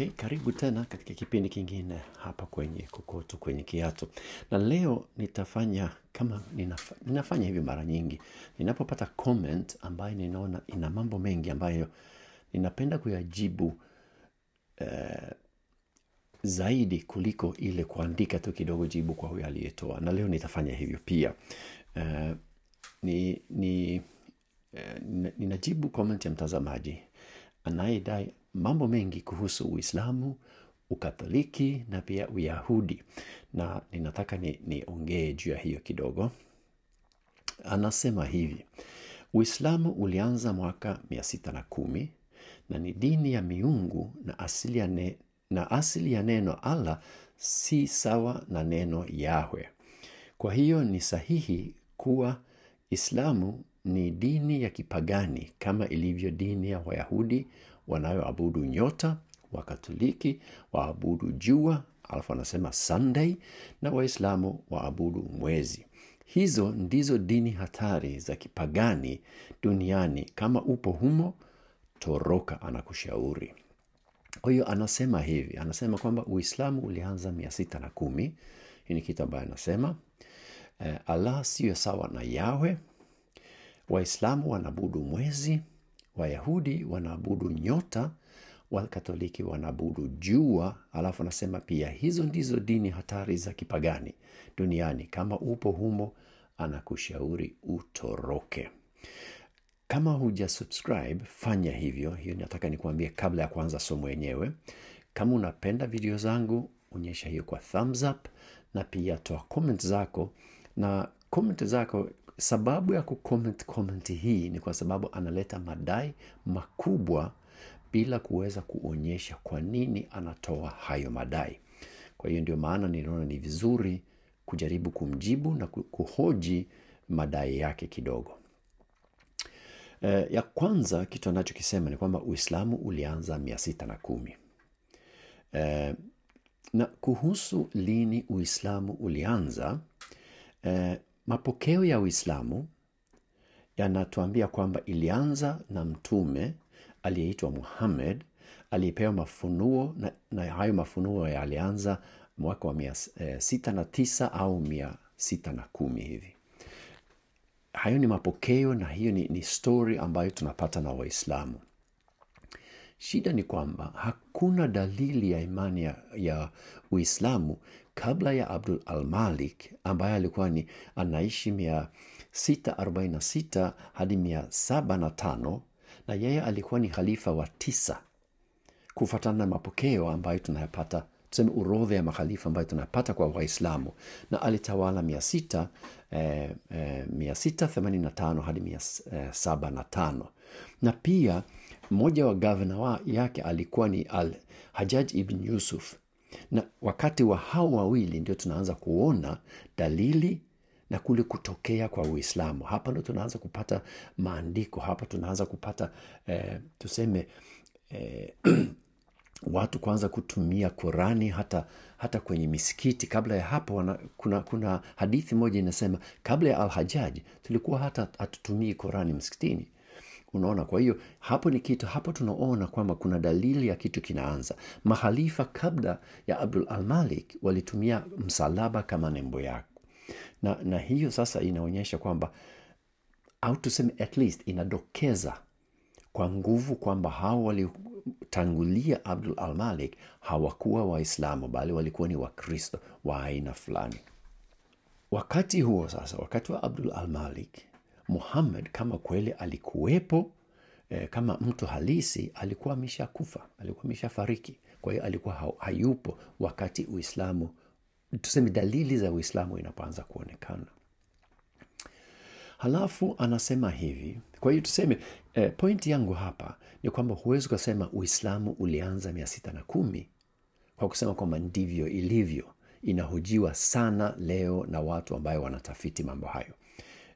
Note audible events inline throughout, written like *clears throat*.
Okay, karibu tena katika kipindi kingine hapa kwenye Kokoto kwenye Kiatu, na leo nitafanya kama ninaf ninafanya hivi mara nyingi, ninapopata comment ambayo ninaona ina mambo mengi ambayo ninapenda kuyajibu eh, zaidi kuliko ile kuandika tu kidogo jibu kwa huyo aliyetoa, na leo nitafanya hivyo pia. Eh, ni, ni, eh, ninajibu comment ya mtazamaji. Anayedai mambo mengi kuhusu Uislamu, Ukatholiki na pia Uyahudi, na ninataka niongee ni- juu ya hiyo kidogo. Anasema hivi: Uislamu ulianza mwaka 610 na ni dini ya miungu na asili ya, ne, na asili ya neno Allah si sawa na neno Yahwe. Kwa hiyo ni sahihi kuwa Islamu ni dini ya kipagani kama ilivyo dini ya Wayahudi wanayoabudu nyota, Wakatoliki waabudu jua, alafu anasema Sunday, na Waislamu waabudu mwezi. Hizo ndizo dini hatari za kipagani duniani. Kama upo humo, toroka, anakushauri. Kwa hiyo anasema hivi, anasema kwamba Uislamu ulianza mia sita na kumi. Hii ni kitu ambayo anasema eh, Allah siyo sawa na yawe Waislamu wanaabudu mwezi, Wayahudi wanaabudu nyota, Wakatoliki wanaabudu jua. Alafu anasema pia hizo ndizo dini hatari za kipagani duniani. Kama upo humo, anakushauri utoroke. Kama huja subscribe, fanya hivyo. Hiyo nataka nikuambie kabla ya kuanza somo yenyewe. Kama unapenda video zangu, onyesha hiyo kwa thumbs up, na pia toa comment zako. Na comment zako, sababu ya kucomment comment hii ni kwa sababu analeta madai makubwa bila kuweza kuonyesha kwa nini anatoa hayo madai. Kwa hiyo ndio maana niliona ni vizuri kujaribu kumjibu na kuhoji madai yake kidogo. E, ya kwanza kitu anachokisema ni kwamba Uislamu ulianza mia sita na kumi. E, na kuhusu lini Uislamu ulianza, eh, mapokeo ya Uislamu yanatuambia kwamba ilianza na mtume aliyeitwa Muhammad aliyepewa mafunuo na, na hayo mafunuo yalianza mwaka wa mia eh, sita na tisa au mia sita na kumi hivi. Hayo ni mapokeo na hiyo ni, ni story ambayo tunapata na waislamu. Shida ni kwamba hakuna dalili ya imani ya, ya uislamu kabla ya abdul al-Malik ambaye alikuwa ni anaishi mia 646 hadi mia 705 na yeye alikuwa ni khalifa wa tisa. Kufuatana na mapokeo ambayo tunayapata tuseme urodhe ya makhalifa ambayo tunayapata kwa waislamu na alitawala mia sita eh, eh, mia sita themanini na tano hadi mia eh, saba na pia mmoja wa gavana yake alikuwa ni al hajaj ibn yusuf na wakati wa hao wawili ndio tunaanza kuona dalili na kule kutokea kwa uislamu hapa ndo tunaanza kupata maandiko hapa tunaanza kupata eh, tuseme eh, *clears throat* watu kuanza kutumia Qurani hata, hata kwenye misikiti. Kabla ya hapo wana, kuna, kuna hadithi moja inasema kabla ya Al-Hajjaj tulikuwa hata hatutumii Qurani msikitini. Unaona, kwa hiyo hapo ni kitu, hapo tunaona kwamba kuna dalili ya kitu kinaanza. Mahalifa kabla ya Abdul al-Malik walitumia msalaba kama nembo yako, na, na hiyo sasa inaonyesha kwamba au tuseme at least inadokeza kwa nguvu kwamba hao walitangulia Abdul al-Malik hawakuwa Waislamu bali walikuwa ni Wakristo wa aina fulani. Wakati huo sasa, wakati wa Abdul al-Malik, Muhammad kama kweli alikuwepo eh, kama mtu halisi, alikuwa ameshakufa, alikuwa ameshafariki. Kwa hiyo alikuwa hayupo wakati Uislamu, tuseme dalili za Uislamu inapoanza kuonekana. Halafu anasema hivi. Kwa hiyo tuseme eh, pointi yangu hapa ni kwamba huwezi ukasema Uislamu ulianza mia sita na kumi kwa kusema kwamba ndivyo ilivyo. Inahojiwa sana leo na watu ambayo wanatafiti mambo hayo.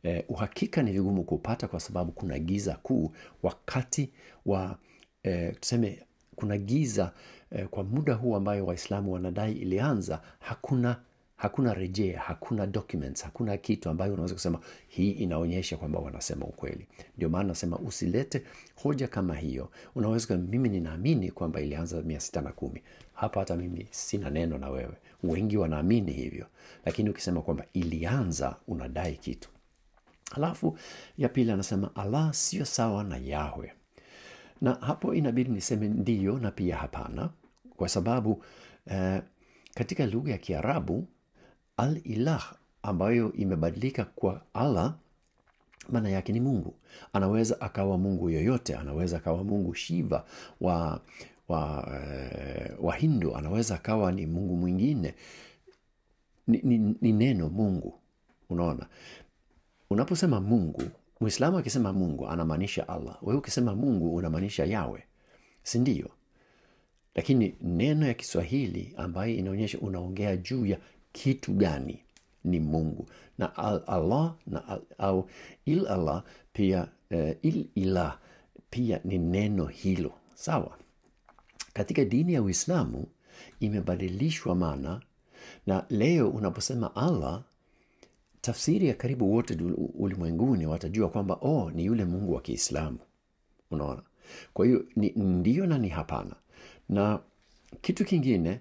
Eh, uhakika ni vigumu kupata kwa sababu kuna giza kuu wakati wa eh, tuseme kuna giza eh, kwa muda huu ambayo Waislamu wanadai ilianza, hakuna hakuna rejea hakuna documents hakuna kitu ambayo unaweza kusema hii inaonyesha kwamba wanasema ukweli. Ndio maana nasema usilete hoja kama hiyo. Unaweza kusema mimi ninaamini kwamba ilianza mia sita na kumi. Hapa hata mimi sina neno na wewe. Wengi wanaamini hivyo. Lakini ukisema kwamba ilianza unadai kitu halafu ya pili anasema allah sio sawa na yahwe. Na hapo inabidi niseme ndiyo na pia hapana kwa sababu eh, katika lugha ya kiarabu al ilah ambayo imebadilika kwa allah maana yake ni mungu. Anaweza akawa mungu yoyote anaweza akawa mungu shiva wa wa, eh, wa hindu anaweza akawa ni mungu mwingine. Ni, ni, ni neno mungu unaona unaposema mungu mwislamu akisema mungu anamaanisha allah. Wewe ukisema mungu unamaanisha yawe sindio lakini neno ya kiswahili ambayo inaonyesha unaongea juu ya kitu gani ni mungu. Na al allah na al, au il allah pia eh, il ilah pia ni neno hilo. Sawa? Katika dini ya uislamu imebadilishwa maana na leo unaposema allah tafsiri ya karibu wote ulimwenguni watajua kwamba oh ni yule mungu wa kiislamu. Unaona? Kwa hiyo ni ndio na ni hapana. Na kitu kingine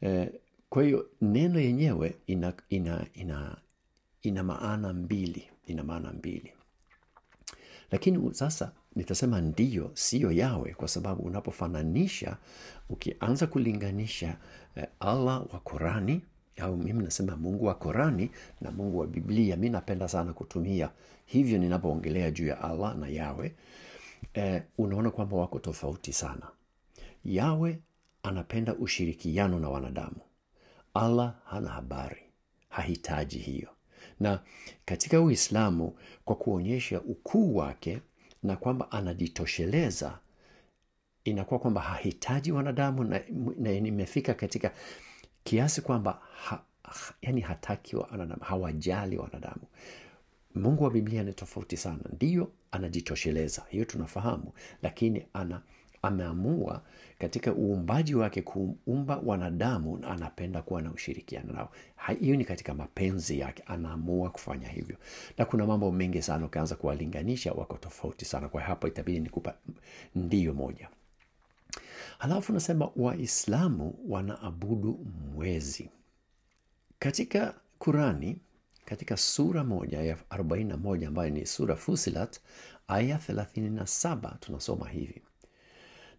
eh, kwa hiyo neno yenyewe ina, ina, ina, ina maana mbili ina maana mbili. Lakini sasa nitasema ndiyo siyo yawe kwa sababu unapofananisha ukianza kulinganisha eh, allah wa korani au mimi nasema mungu wa korani na mungu wa biblia mi napenda sana kutumia. Hivyo ninapoongelea juu ya allah na yawe eh, unaona kwamba wako tofauti sana. Yawe anapenda ushirikiano na wanadamu. Allah hana habari. Hahitaji hiyo. Na katika uislamu kwa kuonyesha ukuu wake na kwamba anajitosheleza inakuwa kwamba hahitaji wanadamu na, na imefika katika kiasi kwamba ha, ha, yani hataki wanadamu hawajali wanadamu. Mungu wa biblia ni tofauti sana. Ndiyo anajitosheleza. Hiyo tunafahamu. Lakini ana ameamua katika uumbaji wake kuumba wanadamu na anapenda kuwa na ushirikiano nao. Hiyo ni katika mapenzi yake. Anaamua kufanya hivyo. Na kuna mambo mengi sana ukaanza kuwalinganisha wako tofauti sana. Kwa hapo itabidi nikupa ndiyo moja halafu nasema waislamu wanaabudu mwezi. Katika qurani katika sura moja ya 41 ambayo ni sura fusilat aya 37 tunasoma hivi.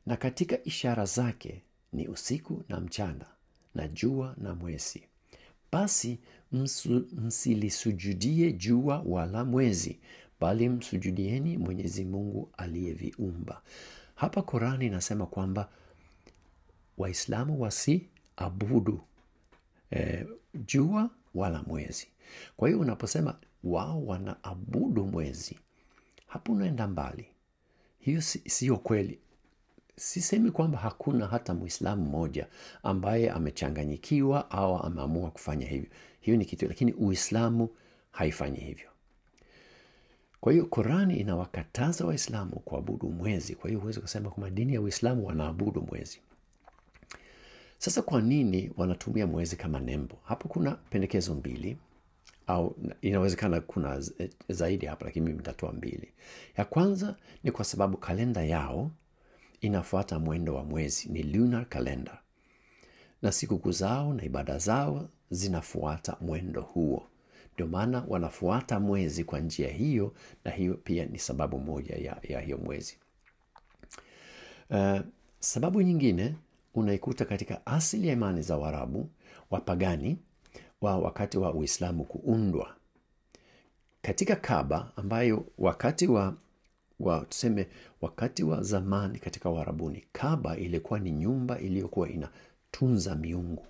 Na katika ishara zake ni usiku na mchana na jua na mwezi. Basi msilisujudie jua wala mwezi bali msujudieni mwenyezi mungu aliyeviumba hapa korani inasema kwamba waislamu wasiabudu e, jua wala mwezi. Kwa hiyo unaposema wao wanaabudu mwezi hapo unaenda mbali. Hiyo si- siyo kweli. Sisemi kwamba hakuna hata mwislamu mmoja ambaye amechanganyikiwa au ameamua kufanya hivyo. Hiyo ni kitu lakini uislamu haifanyi hivyo kwa hiyo qurani inawakataza waislamu kuabudu mwezi. Kwa hiyo huwezi kusema kwamba dini ya uislamu wanaabudu mwezi. Sasa kwa nini wanatumia mwezi kama nembo? Hapo kuna pendekezo mbili au inawezekana kuna zaidi hapa lakini mimi nitatoa mbili. Ya kwanza ni kwa sababu kalenda yao inafuata mwendo wa mwezi ni lunar calendar. Na sikukuu zao na ibada zao zinafuata mwendo huo ndio maana wanafuata mwezi kwa njia hiyo na hiyo pia ni sababu moja ya, ya hiyo mwezi. Uh, sababu nyingine unaikuta katika asili ya imani za warabu wapagani wa wakati wa uislamu kuundwa. Katika kaba ambayo wakati wa wa tuseme wakati wa zamani katika uarabuni kaba ilikuwa ni nyumba iliyokuwa inatunza miungu.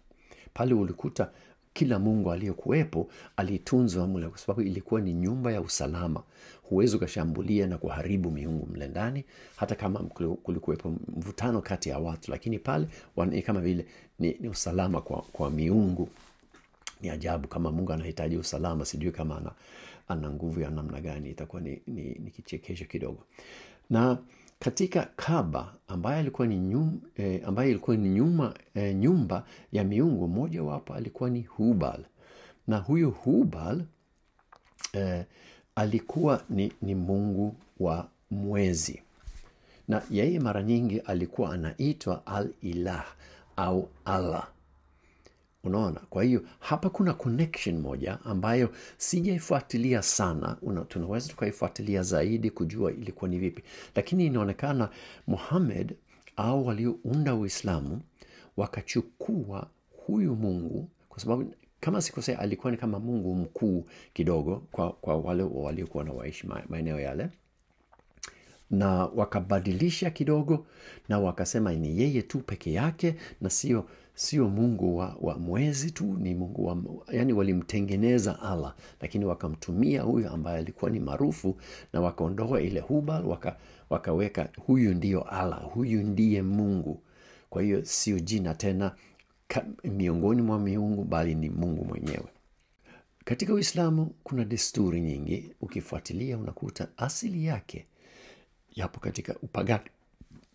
Pale ulikuta kila mungu aliyokuwepo alitunzwa mle kwa sababu ilikuwa ni nyumba ya usalama. Huwezi ukashambulia na kuharibu miungu mle ndani hata kama kulikuwepo mvutano kati ya watu lakini pale kama vile ni, ni usalama kwa, kwa miungu. Ni ajabu kama mungu anahitaji usalama sijui kama ana, ana nguvu ya namna gani itakuwa ni, ni, ni kichekesho kidogo. Na katika kaba ambaye alikuwa ni nyum, eh, ambaye ilikuwa ni nyuma, eh, nyumba ya miungu mmoja wapo alikuwa ni hubal. Na huyu hubal eh, alikuwa ni, ni mungu wa mwezi. Na yeye mara nyingi alikuwa anaitwa al ilah au allah unaona? Kwa hiyo hapa kuna connection moja ambayo sijaifuatilia sana. Una, tunaweza tukaifuatilia zaidi kujua ilikuwa ni vipi. Lakini inaonekana muhammad au waliounda uislamu wakachukua huyu mungu kwa sababu kama sikosea alikuwa ni kama mungu mkuu kidogo kwa, kwa wale waliokuwa na waishi maeneo yale. Na wakabadilisha kidogo na wakasema ni yeye tu peke yake na sio sio mungu wa, wa mwezi tu ni mungu wa yani walimtengeneza allah lakini wakamtumia huyu ambaye alikuwa ni maarufu na wakaondoa ile hubal waka, wakaweka huyu ndiyo allah huyu ndiye mungu kwa hiyo sio jina tena ka, miongoni mwa miungu bali ni mungu mwenyewe katika uislamu kuna desturi nyingi ukifuatilia unakuta asili yake yapo katika upagani,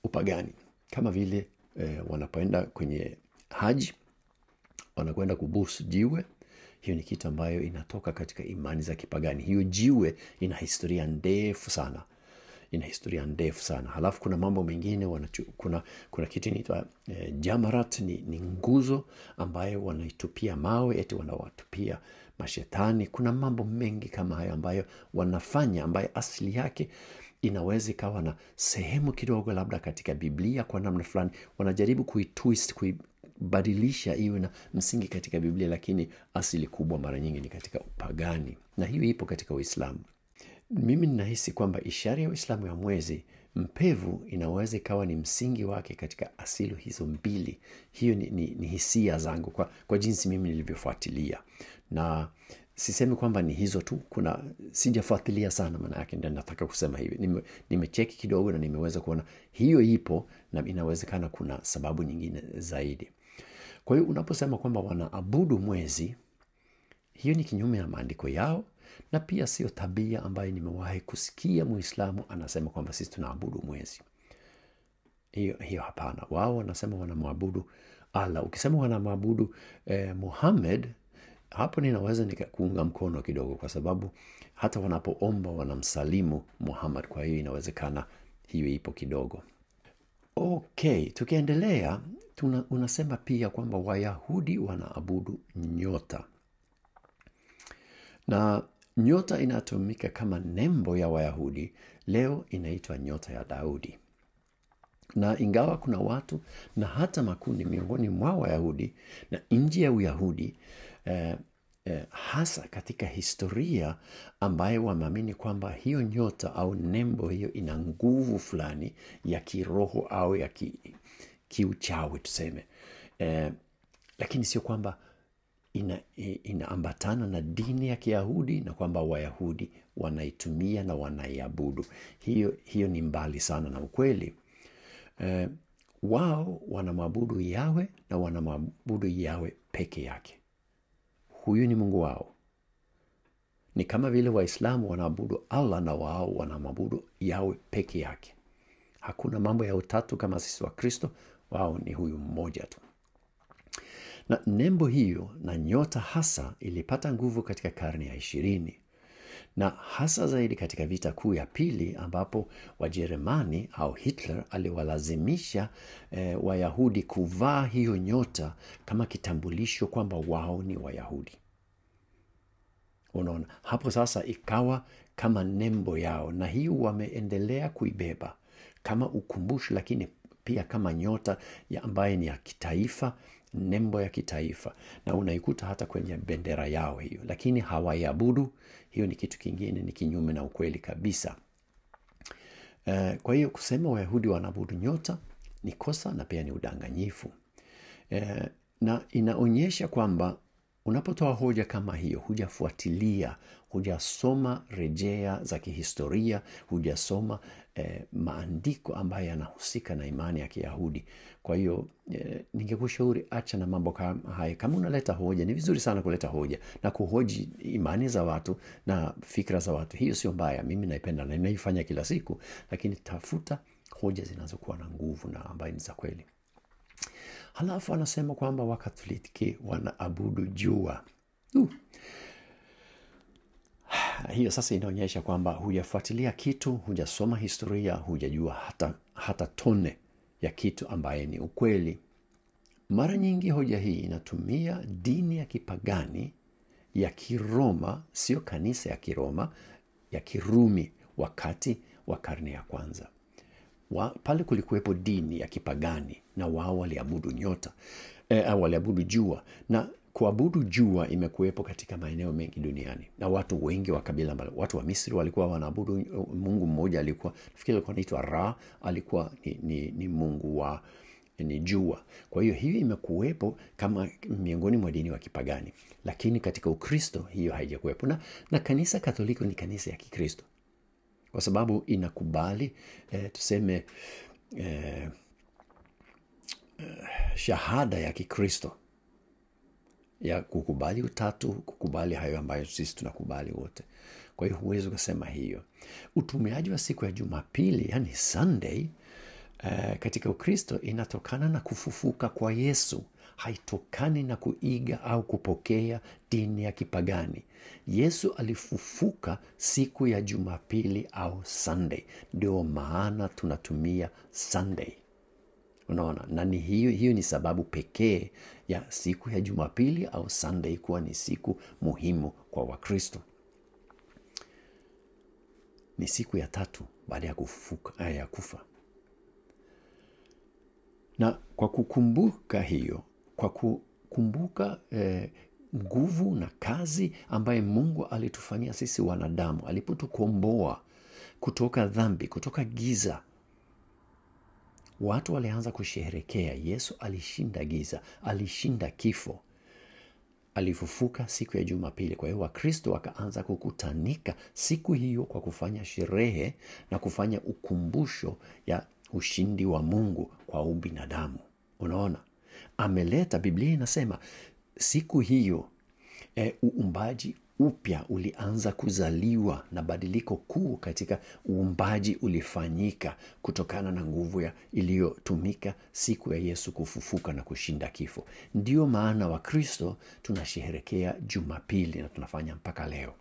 upagani. kama vile eh, wanapoenda kwenye haji wanakwenda kubusu jiwe. Hiyo ni kitu ambayo inatoka katika imani za kipagani. Hiyo jiwe ina historia ndefu sana. Ina historia ndefu sana. Halafu kuna mambo mengine wanachu, kuna, kuna kitu inaitwa eh, jamarat ni, ni nguzo ambayo wanaitupia mawe eti wanawatupia mashetani. Kuna mambo mengi kama hayo ambayo wanafanya ambayo asili yake inaweza ikawa na sehemu kidogo labda katika biblia kwa namna fulani. Wanajaribu kuitwist kuibadilisha iwe na msingi katika biblia lakini asili kubwa mara nyingi ni katika upagani. Na hiyo ipo katika uislamu. Mimi ninahisi kwamba ishara ya uislamu ya mwezi mpevu inaweza ikawa ni msingi wake katika asili hizo mbili. Hiyo ni, ni, ni hisia zangu kwa, kwa jinsi mimi nilivyofuatilia. Na sisemi kwamba ni hizo tu kuna sijafuatilia sana maana yake ndio nataka kusema hivi. Nimecheki Nime, nimecheki kidogo na nimeweza kuona hiyo ipo na inawezekana kuna sababu nyingine zaidi kwa hiyo unaposema kwamba wanaabudu mwezi hiyo ni kinyume ya maandiko yao na pia sio tabia ambayo nimewahi kusikia muislamu anasema kwamba sisi tunaabudu mwezi. Hiyo, hiyo hapana. Wao wanasema wanamwabudu allah. Ukisema wanamwabudu eh, muhammad hapo ninaweza nikakuunga mkono kidogo kwa sababu hata wanapoomba wanamsalimu muhammad kwa hiyo inawezekana hiyo ipo kidogo. Okay tukiendelea tuna, unasema pia kwamba wayahudi wanaabudu nyota. Na nyota inatumika kama nembo ya wayahudi leo inaitwa nyota ya daudi. Na ingawa kuna watu na hata makundi miongoni mwa wayahudi na nji ya uyahudi eh, eh, hasa katika historia ambayo wameamini kwamba hiyo nyota au nembo hiyo ina nguvu fulani ya kiroho au ya kiuchawi tuseme. Eh, lakini sio kwamba inaambatana ina, na dini ya kiyahudi na kwamba wayahudi wanaitumia na wanaiabudu. Hiyo, hiyo ni mbali sana na ukweli. Eh, wao wanamwabudu yawe na wanamwabudu yawe peke yake. Huyu ni mungu wao. Ni kama vile waislamu wanaabudu allah na wao wanamwabudu yawe peke yake. Hakuna mambo ya utatu kama sisi wa kristo wao ni huyu mmoja tu. Na nembo hiyo na nyota hasa ilipata nguvu katika karne ya ishirini. Na hasa zaidi katika vita kuu ya pili ambapo wajerumani au hitler aliwalazimisha eh, wayahudi kuvaa hiyo nyota kama kitambulisho kwamba wao ni wayahudi. Unaona hapo sasa ikawa kama nembo yao na hiyo wameendelea kuibeba kama ukumbusho lakini pia kama nyota ya ambaye ni ya kitaifa nembo ya kitaifa. Na unaikuta hata kwenye bendera yao hiyo. Lakini hawaiabudu. Hiyo ni kitu kingine ni kinyume na ukweli kabisa. Uh, kwa hiyo kusema wayahudi wanaabudu nyota ni kosa na pia ni udanganyifu. Uh, na inaonyesha kwamba unapotoa hoja kama hiyo hujafuatilia hujasoma rejea za kihistoria hujasoma eh, maandiko ambayo yanahusika na imani ya kiyahudi. Kwa hiyo eh, ningekushauri acha na mambo kama haya kama unaleta hoja ni vizuri sana kuleta hoja na kuhoji imani za watu na fikra za watu. Hiyo sio mbaya mimi naipenda na inaifanya kila siku lakini tafuta hoja zinazokuwa na nguvu na ambayo ni za kweli. Halafu anasema kwamba wakatoliki wanaabudu jua. Uh. *sighs* hiyo sasa inaonyesha kwamba hujafuatilia kitu hujasoma historia hujajua hata, hata tone ya kitu ambaye ni ukweli. Mara nyingi hoja hii inatumia dini ya kipagani ya kiroma sio kanisa ya kiroma ya kirumi wakati wa karne ya kwanza. Wa, pale kulikuwepo dini ya kipagani na wao waliabudu nyota e, waliabudu jua. Na kuabudu jua imekuwepo katika maeneo mengi duniani. Na watu wengi wa kabila mbali. watu wa misri walikuwa wanaabudu mungu mmoja alikuwa nafikiri alikuwa anaitwa ra alikuwa ni, ni, ni mungu wa ni jua. Kwa hiyo hiyo imekuwepo kama miongoni mwa dini wa kipagani. Lakini katika ukristo hiyo haijakuwepo. Na, na kanisa katoliki ni kanisa ya kikristo. Kwa sababu inakubali eh, tuseme eh, eh, shahada ya kikristo ya kukubali utatu kukubali hayo ambayo sisi tunakubali wote. Kwa hiyo huwezi ukasema hiyo. Utumiaji wa siku ya jumapili yani sunday uh, katika ukristo inatokana na kufufuka kwa yesu. Haitokani na kuiga au kupokea dini ya kipagani. Yesu alifufuka siku ya jumapili au sunday. Ndio maana tunatumia sunday unaona? Na ni hiyo, hiyo ni sababu pekee ya siku ya jumapili au sunday kuwa ni siku muhimu kwa wakristo. Ni siku ya tatu baada ya kufufuka ya kufa. Na kwa kukumbuka hiyo kwa kukumbuka eh, nguvu na kazi ambaye mungu alitufanyia sisi wanadamu alipotukomboa kutoka dhambi kutoka giza watu walianza kusheherekea yesu alishinda giza alishinda kifo. Alifufuka siku ya jumapili. Kwa hiyo wakristo wakaanza kukutanika siku hiyo kwa kufanya sherehe na kufanya ukumbusho ya ushindi wa mungu kwa ubinadamu. Unaona? Ameleta biblia inasema siku hiyo e, uumbaji upya ulianza kuzaliwa na badiliko kuu katika uumbaji ulifanyika kutokana na nguvu iliyotumika siku ya yesu kufufuka na kushinda kifo. Ndiyo maana wakristo tunasheherekea jumapili na tunafanya mpaka leo.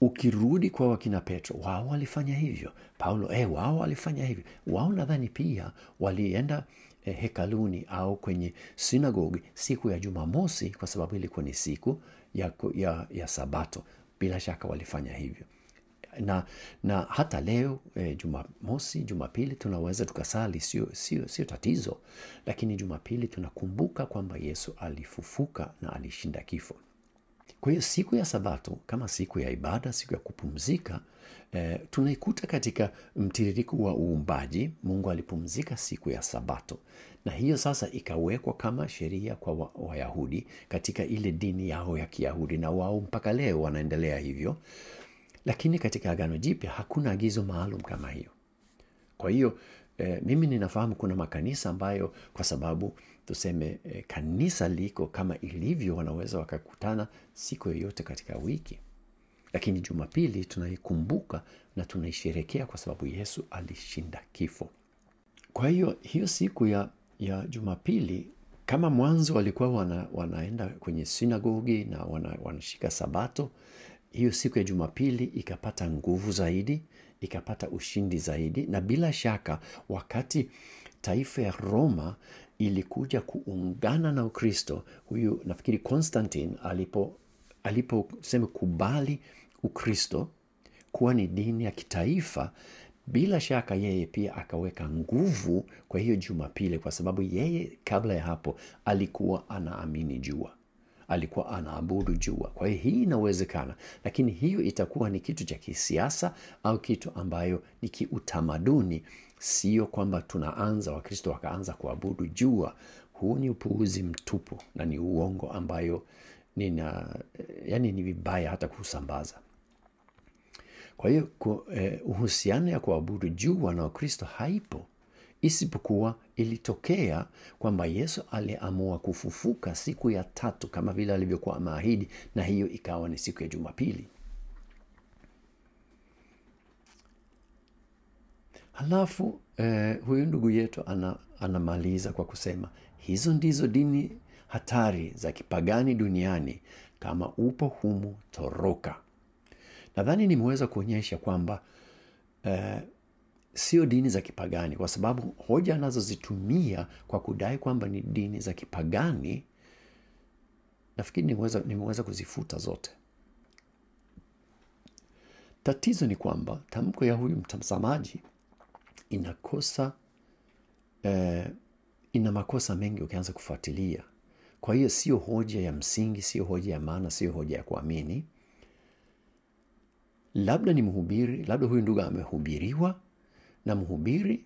Ukirudi kwa wakina petro wao walifanya hivyo. Paulo eh, wao walifanya hivyo. Wao nadhani pia walienda eh, hekaluni au kwenye sinagogi siku ya jumamosi kwa sababu ilikuwa ni siku ya, ya, ya sabato. Bila shaka walifanya hivyo. Na na hata leo e, jumamosi jumapili tunaweza tukasali sio, sio, sio tatizo. Lakini jumapili tunakumbuka kwamba yesu alifufuka na alishinda kifo kwa hiyo siku ya sabato kama siku ya ibada siku ya kupumzika eh, tunaikuta katika mtiririko wa uumbaji mungu alipumzika siku ya sabato. Na hiyo sasa ikawekwa kama sheria kwa wayahudi wa katika ile dini yao ya kiyahudi na wao mpaka leo wanaendelea hivyo. Lakini katika agano jipya hakuna agizo maalum kama hiyo. Kwa hiyo eh, mimi ninafahamu kuna makanisa ambayo kwa sababu tuseme e, kanisa liko kama ilivyo wanaweza wakakutana siku yoyote katika wiki. Lakini jumapili tunaikumbuka na tunaisherekea kwa sababu yesu alishinda kifo. Kwa hiyo hiyo siku ya, ya jumapili kama mwanzo walikuwa wana, wanaenda kwenye sinagogi na wana, wanashika sabato hiyo siku ya jumapili ikapata nguvu zaidi ikapata ushindi zaidi. Na bila shaka wakati taifa ya roma ilikuja kuungana na ukristo. Huyu nafikiri Konstantin alipo aliposema kubali ukristo kuwa ni dini ya kitaifa bila shaka yeye pia akaweka nguvu kwa hiyo jumapili kwa sababu yeye kabla ya hapo alikuwa anaamini jua. Alikuwa anaabudu jua. Kwa hiyo hii inawezekana. Lakini hiyo itakuwa ni kitu cha kisiasa au kitu ambayo ni kiutamaduni sio kwamba tunaanza wakristo wakaanza kuabudu jua. Huu ni upuuzi mtupu na ni uongo ambayo nina yani ni vibaya hata kusambaza kwa hiyo eh, uhusiano ya kuabudu jua na wakristo haipo. Isipokuwa ilitokea kwamba yesu aliamua kufufuka siku ya tatu kama vile alivyokuwa ameahidi na hiyo ikawa ni siku ya jumapili halafu eh, huyu ndugu yetu ana, anamaliza kwa kusema hizo ndizo dini hatari za kipagani duniani kama upo humu toroka. Nadhani nimeweza kuonyesha kwamba eh, sio dini za kipagani kwa sababu hoja anazozitumia kwa kudai kwamba ni dini za kipagani nafikiri nimeweza, nimeweza kuzifuta zote. Tatizo ni kwamba tamko ya huyu mtazamaji inakosa eh, ina makosa mengi ukianza kufuatilia. Kwa hiyo sio hoja ya msingi sio hoja ya maana sio hoja ya kuamini. Labda ni mhubiri labda huyu ndugu amehubiriwa na mhubiri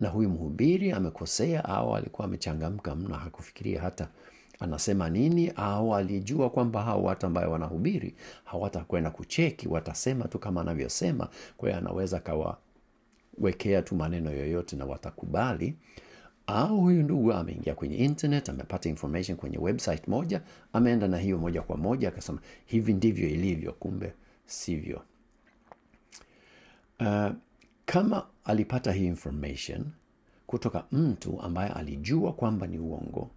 na huyu mhubiri amekosea au alikuwa amechangamka mno hakufikiria hata anasema nini au alijua kwamba hao watu ambayo wanahubiri hawatakwenda kucheki watasema tu kama anavyosema. Kwa hiyo anaweza akawawekea tu maneno yoyote na watakubali au huyu ndugu ameingia kwenye internet amepata information kwenye website moja ameenda na hiyo moja kwa moja akasema hivi ndivyo ilivyo kumbe sivyo. Uh, kama alipata hii information kutoka mtu ambaye alijua kwamba ni uongo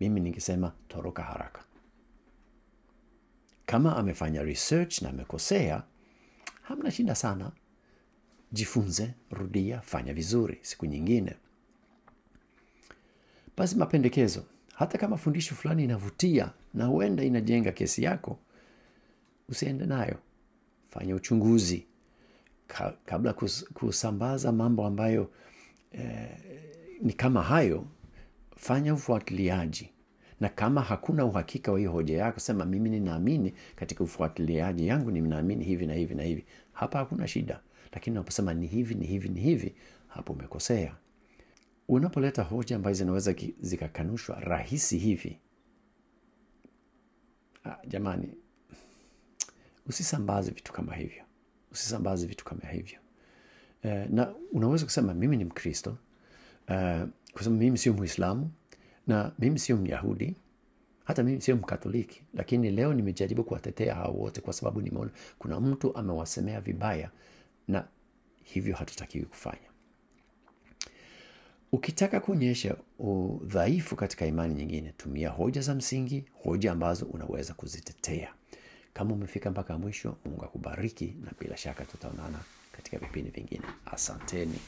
mimi ningesema toroka haraka. Kama amefanya research na amekosea hamna shida sana jifunze rudia fanya vizuri siku nyingine. Basi mapendekezo hata kama fundisho fulani inavutia na huenda inajenga kesi yako usiende nayo. Fanya uchunguzi. Ka, kabla kus, kusambaza mambo ambayo eh, ni kama hayo fanya ufuatiliaji. Na kama hakuna uhakika wa hiyo hoja yako sema mimi ninaamini katika ufuatiliaji yangu ninaamini hivi na hivi na hivi. Hapa hakuna shida lakini unaposema ni hivi ni hivi ni hivi hapo umekosea. Unapoleta hoja ambazo zinaweza zikakanushwa rahisi hivi. Ah, jamani usisambaze vitu kama hivyo. Usisambaze vitu kama hivyo. E, na unaweza kusema mimi ni mkristo e, kusema mimi sio muislamu na mimi sio myahudi hata mimi sio mkatoliki. Lakini leo nimejaribu kuwatetea hao wote kwa sababu nimeona kuna mtu amewasemea vibaya na hivyo hatutakiwi kufanya. Ukitaka kuonyesha udhaifu katika imani nyingine tumia hoja za msingi hoja ambazo unaweza kuzitetea. Kama umefika mpaka mwisho mungu akubariki na bila shaka tutaonana katika vipindi vingine. Asanteni